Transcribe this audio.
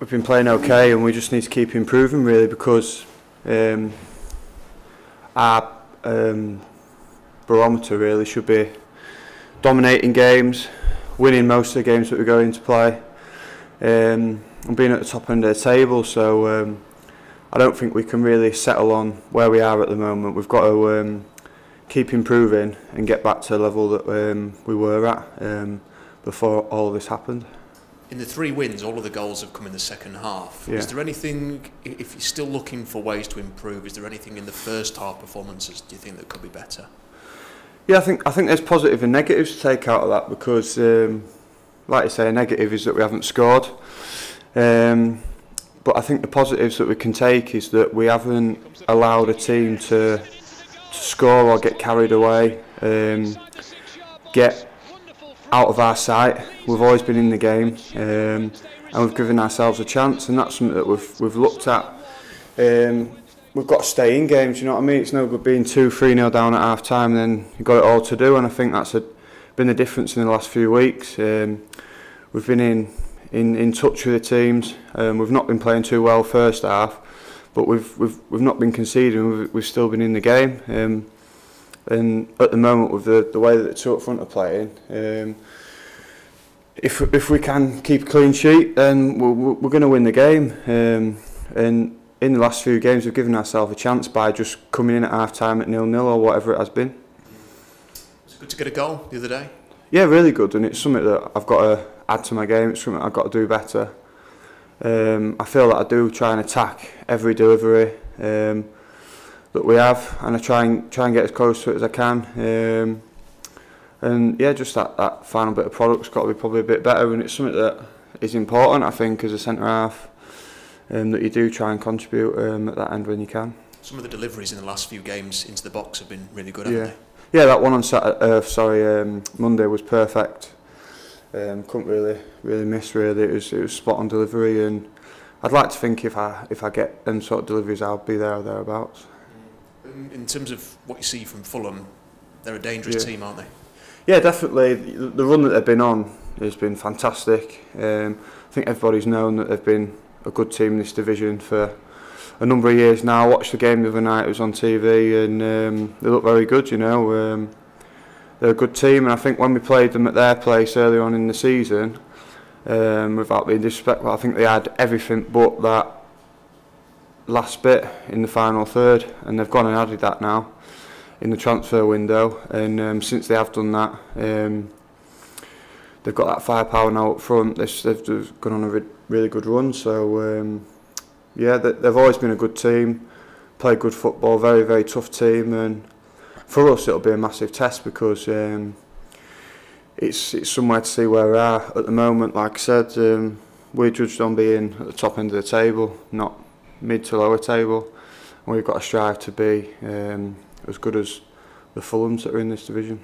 we've been playing okay, and we just need to keep improving really because um, our um, barometer really should be dominating games, winning most of the games that we're going to play, um, and being at the top end of the table. So um, I don't think we can really settle on where we are at the moment. We've got to um, keep improving and get back to the level that um, we were at before all of this happened. In the three wins, all of the goals have come in the second half. Yeah. Is there anything, if you're still looking for ways to improve, is there anything in the first half performances do you think that could be better? Yeah, I think I think there's positive and negatives to take out of that because, um, like I say, a negative is that we haven't scored. Um, but I think the positives that we can take is that we haven't allowed a team to, to score or get carried away, um, get out of our sight. We've always been in the game, um, and we've given ourselves a chance, and that's something that we've we've looked at. Um, we've got to stay in games. You know what I mean? It's no good being two, three 0 down at half time, and then you've got it all to do. And I think that's a, been the difference in the last few weeks. Um, we've been in in in touch with the teams. Um, we've not been playing too well first half, but we've we've we've not been conceding. We've, we've still been in the game. Um, and at the moment, with the, the way that the two up front are playing, um, if, if we can keep a clean sheet, then we're, we're going to win the game. Um, and in the last few games, we've given ourselves a chance by just coming in at half time at nil nil or whatever it has been. It's good to get a goal the other day. Yeah, really good, and it's something that I've got to add to my game. It's something I've got to do better. Um, I feel that I do try and attack every delivery um, that we have, and I try and try and get as close to it as I can. Um, and yeah, just that, that final bit of product's got to be probably a bit better, and it's something that is important, I think, as a centre half, um, that you do try and contribute um, at that end when you can. Some of the deliveries in the last few games into the box have been really good, haven't Yeah. they? Yeah, that one on Saturday, uh, sorry, um, Monday was perfect. Um, couldn't really, really miss. Really, it was, it was spot on delivery, and I'd like to think if I, if I get them sort of deliveries, I'll be there or thereabouts. in terms of what you see from Fulham, they're a dangerous yeah. team, aren't they? Yeah, definitely. The run that they've been on has been fantastic. Um, I think everybody's known that they've been a good team in this division for a number of years now. I watched the game the other night, it was on TV, and um, they look very good, you know. Um, they're a good team, and I think when we played them at their place earlier on in the season, um, without being disrespectful, I think they had everything but that last bit in the final third, and they've gone and added that now in the transfer window. And um, since they have done that, um, they've got that firepower now up front. They've, they've gone on a re really good run. So um, yeah, they, they've always been a good team, play good football, very very tough team, and for us it'll be a massive test because. Um, it's it's somewhere to see where we are at the moment. Like I said, um, we're judged on being at the top end of the table, not mid to lower table. And we've got to strive to be um, as good as the Fulhams that are in this division.